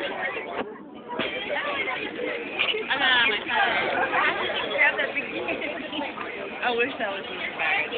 I'm not on my phone. I wish that was in your bag.